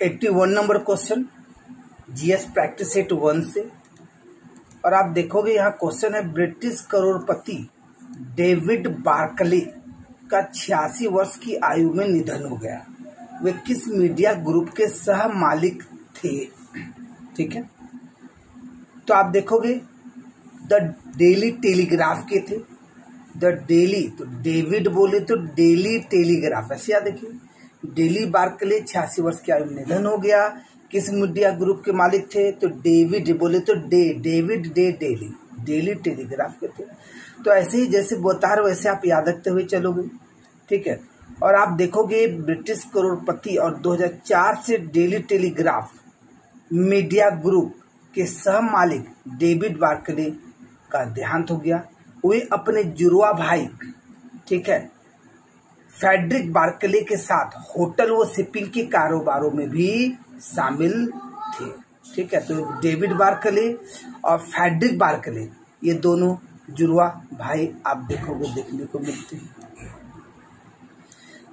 Eighty one number question GS practice set one से। और आप देखोगे यहाँ क्वेश्चन है ब्रिटिश करोड़पति डेविड बार्कले का छियासी वर्ष की आयु में निधन हो गया। वे किस मीडिया ग्रुप के सह मालिक थे? ठीक है? तो आप देखोगे द डेली टेलीग्राफ के थे। द डेली तो डेविड बोले तो डेली टेलीग्राफ ऐसे याद देखिए डेली बार्कले छियासी वर्ष की आयु में निधन हो गया। किस मीडिया ग्रुप के मालिक थे? तो डेविड, बोले तो Day, David Day daily daily Telegraph के थे। तो ऐसे ही जैसे बता रहे वैसे आप याद रखते हुए चलोगे। ठीक है? और आप देखोगे, ब्रिटिश करोड़पति और 2004 से डेली टेलीग्राफ मीडिया ग्रुप के सह मालिक डेविड बार्कले का देहांत हो गया। वे अपने जुड़वा भाई, ठीक है? फेडरिक बार्कले के साथ होटल व शिपिंग के कारोबारों में भी शामिल थे। ठीक है तो डेविड बार्कले और फेडरिक बार्कले, ये दोनों जुड़वा भाई आप देखोगे, देखने को मिलते हैं।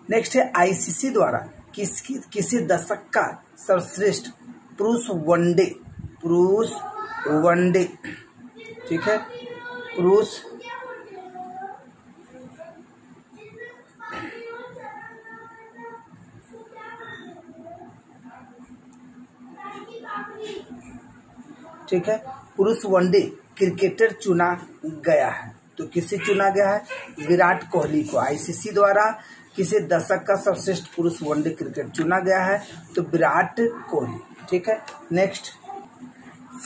नेक्स्ट है आईसीसी द्वारा किसकी, किसी दशक का सर्वश्रेष्ठ पुरुष वनडे पुरुष वनडे। ठीक है, पुरुष ठीक है? पुरुष वनडे क्रिकेटर चुना गया है। तो किसे चुना गया है? विराट कोहली को। आईसीसी द्वारा किसे दशक का सर्वश्रेष्ठ पुरुष वनडे क्रिकेट चुना गया है? तो विराट कोहली। ठीक है? नेक्स्ट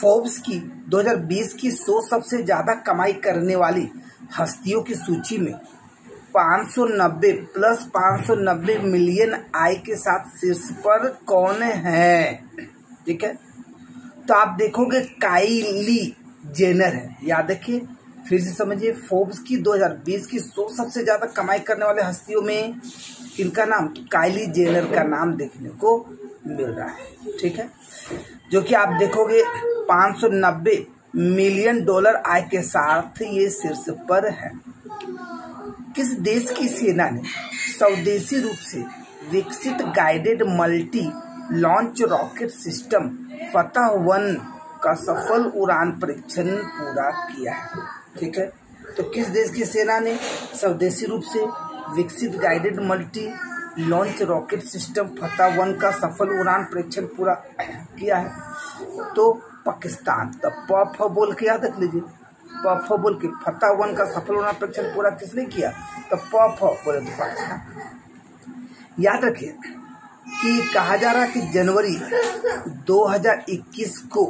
फोर्ब्स की 2020 की सौ सबसे ज़्यादा कमाई करने वाली हस्तियों की सूची में 590 प्लस 590 मिलियन आय के साथ शीर्ष पर कौन है? ठीक है? तो आप देखोगे काइली जेनर है। याद रखिए, फिर से समझिए, फोर्ब्स की 2020 की सौ सबसे ज़्यादा कमाई करने वाले हस्तियों में इनका नाम, काइली जेनर का नाम देखने को मिल रहा है, ठीक है? जो कि आप देखोगे 590 मिलियन डॉलर आय के साथ ये शीर्ष पर है। किस देश की सेना ने स्वदेशी रूप से विकसित guided multi launch rocket system Fatah one का सफल उड़ान परीक्षण पूरा किया है। ठीक है? तो किस देश की सेना ने स्वदेशी रूप से विकसित guided multi launch rocket system Fatah one का सफल उड़ान परीक्षण पूरा किया है? तो पाकिस्तान तो पफ बोल के याद रख लीजिए। पफ बोल के फतह वन का सफल उड़ान परीक्षण पूरा किसने किया? तो पफ बोले तो पाकिस्तान। याद रखिए कि कहा जा रहा है कि जनवरी 2021 को,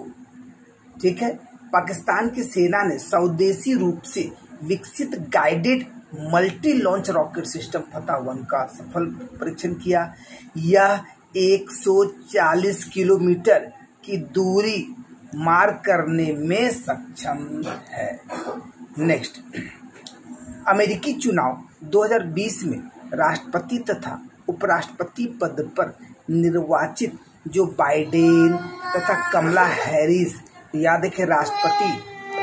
ठीक है, पाकिस्तान की सेना ने स्वदेशी रूप से विकसित guided multi launch rocket system Fatah one का सफल परीक्षण किया। यह 140 किलोमीटर की दूरी मार करने में सक्षम है। नेक्स्ट अमेरिकी चुनाव 2020 में राष्ट्रपति तथा उपराष्ट्रपति पद पर निर्वाचित जो बाइडेन तथा कमला हैरिस, याद रखे राष्ट्रपति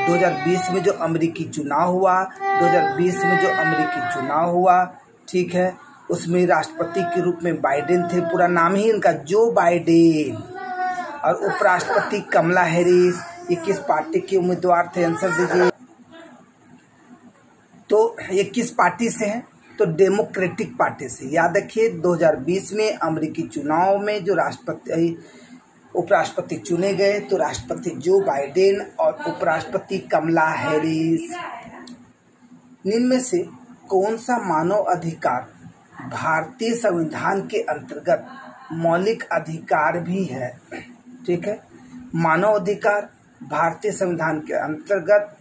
2020 में जो अमेरिकी चुनाव हुआ 2020 में जो अमेरिकी चुनाव हुआ, ठीक है, उसमें राष्ट्रपति के रूप में बाइडेन थे, पूरा नाम ही इनका, जो बाइडेन। और उपराष्ट्रपति कमला हैरिस, ये किस पार्टी के उम्मीदवार थे, आंसर दीजिए। तो ये किस पार्टी से हैं? तो डेमोक्रेटिक पार्टी से। याद रखिए 2020 में अमेरिकी चुनाव में जो राष्ट्रपति, उपराष्ट्रपति चुने गए तो राष्ट्रपति जो बाइडेन और उपराष्ट्रपति कमला हैरिस। निम्न में से कौन सा मानव अधिकार भारतीय संविधान के अंतर्गत मौलिक अधिकार भी है? ठीक है? मानव अधिकार भारतीय संविधान के अंतर्गत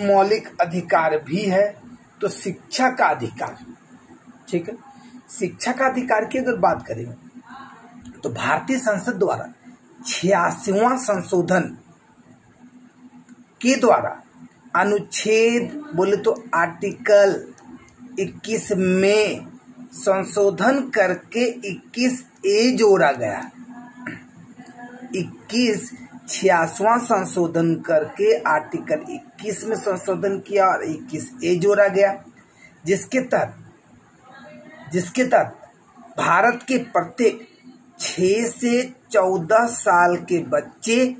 मौलिक अधिकार भी है। तो शिक्षा का अधिकार, ठीक है? शिक्षा का अधिकार की अगर बात करें तो भारतीय संसद द्वारा छियासीवा संशोधन के द्वारा अनुच्छेद, बोले तो आर्टिकल 21 में संशोधन करके 21 ए जोड़ा गया। 21 छियासवा संशोधन करके आर्टिकल 21 में संशोधन किया और 21 ए जोड़ा गया। जिसके तहत जिसके तहत भारत के प्रत्येक छह से चौदह साल के बच्चे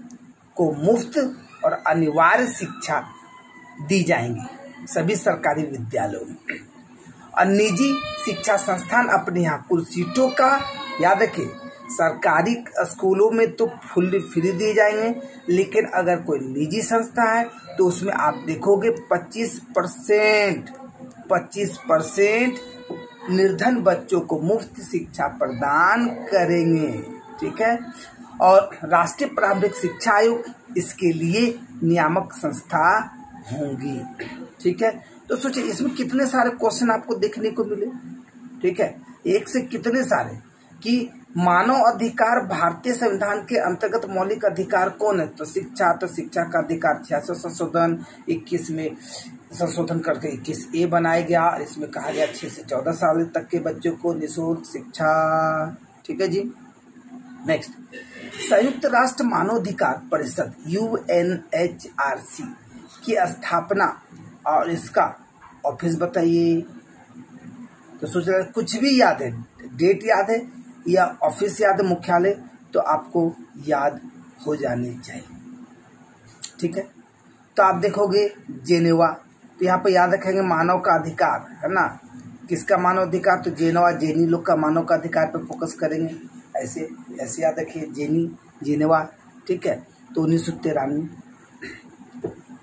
को मुफ़्त और अनिवार्य शिक्षा दी जाएँगी सभी सरकारी विद्यालयों में। और निजी शिक्षा संस्थान अपने यहाँ कुल सीटों का, याद रखें सरकारी स्कूलों में तो फुल्ली फ्री दिए जाएँगे, लेकिन अगर कोई निजी संस्था है तो उसमें आप देखोगे 25 परसेंट, पच्चीस परसेंट निर्धन बच्चों को मुफ़्त शिक्षा प्रदान करेंगे, ठीक है? और राष्ट्रीय प्रारंभिक शिक्षा आयोग इसके लिए नियामक संस्था होंगी, ठीक है? तो सोचिए, इसमें कितने सारे क्वेश्चन आपको देखने को मिले, ठीक है? एक से कितने सारे? कि मानव अधिकार भारतीय संविधान के अंतर्गत मौलिक अधिकार कौन है? तो शिक्षा तो शिक्षा का अधिकार छियासठ संशोधन, इक्कीस में संशोधन करके इक्कीस ए बनाया गया और इसमें कहा गया छह से चौदह साल तक के बच्चों को निःशुल्क शिक्षा। ठीक है जी? नेक्स्ट संयुक्त राष्ट्र मानवाधिकार परिषद यूएनएचआरसी की स्थापना और इसका ऑफ़िस बताइए। तो सोच रहे कुछ भी याद है डेट याद है? या ऑफ़िस याद है मुख्यालय तो आपको याद हो जानी चाहिए। ठीक है? तो आप देखोगे जेनेवा तो यहाँ पे याद रखेंगे मानव का अधिकार, है ना? किसका मानव अधिकार? तो जेनेवा, जेनी लोग का मानव का अधिकार पर फोकस करेंगे। ऐसे ऐसे याद रखिए, जेनी, जेनेवा, ठीक है? तो उन्नीस सौ तिरानवे,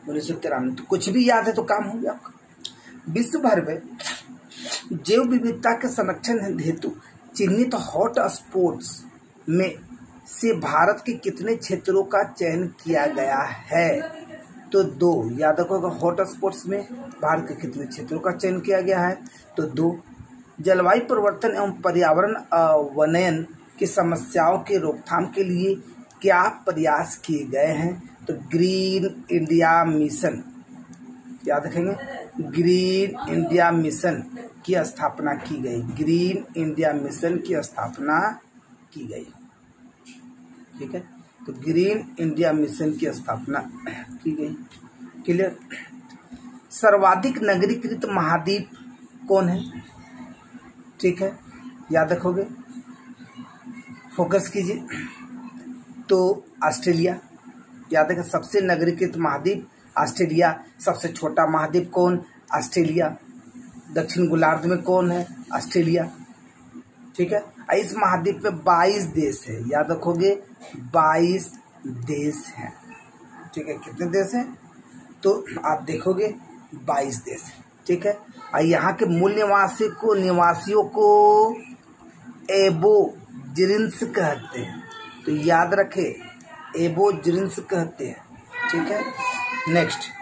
उन्नीस सौ तिरानवे। तो कुछ भी याद है तो काम हो गया आपका। विश्व भर में जैव विविधता के संरक्षण हेतु चिन्हित हॉट स्पॉट्स में से भारत के कितने क्षेत्रों का चयन किया गया है? तो दो, याद रखो हॉट स्पॉट्स में भारत के कितने क्षेत्रों का चयन किया गया है तो दो, जलवायु परिवर्तन एवं पर्यावरण वनयन की समस्याओं के रोकथाम के लिए क्या प्रयास किए गए हैं? तो ग्रीन इंडिया मिशन, याद रखेंगे, ग्रीन इंडिया मिशन। की स्थापना की गई। ग्रीन इंडिया मिशन की स्थापना की गई। ठीक है? तो ग्रीन इंडिया मिशन की स्थापना की गई। क्लियर? सर्वाधिक नगरीकृत महाद्वीप कौन है? ठीक है? याद रखोगे? फोकस कीजिए। तो ऑस्ट्रेलिया। याद रखें सबसे नगरीकृत महाद्वीप ऑस्ट्रेलिया, सबसे छोटा महाद्वीप कौन? ऑस्ट्रेलिया। दक्षिण गोलार्ध में कौन है? ऑस्ट्रेलिया। ठीक है? इस महाद्वीप में 22 देश है। याद रखोगे 22 देश हैं। ठीक है? कितने देश हैं? तो आप देखोगे 22 देश ठीक है? और यहाँ के मूल निवासी को, निवासियों को एबो जिरिंस कहते हैं। तो याद रखे एबो जिरिंस कहते हैं। ठीक है? नेक्स्ट